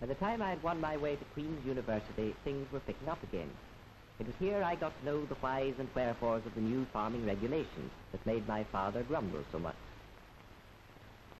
By the time I had won my way to Queen's University, things were picking up again. It was here I got to know the whys and wherefores of the new farming regulations that made my father grumble so much.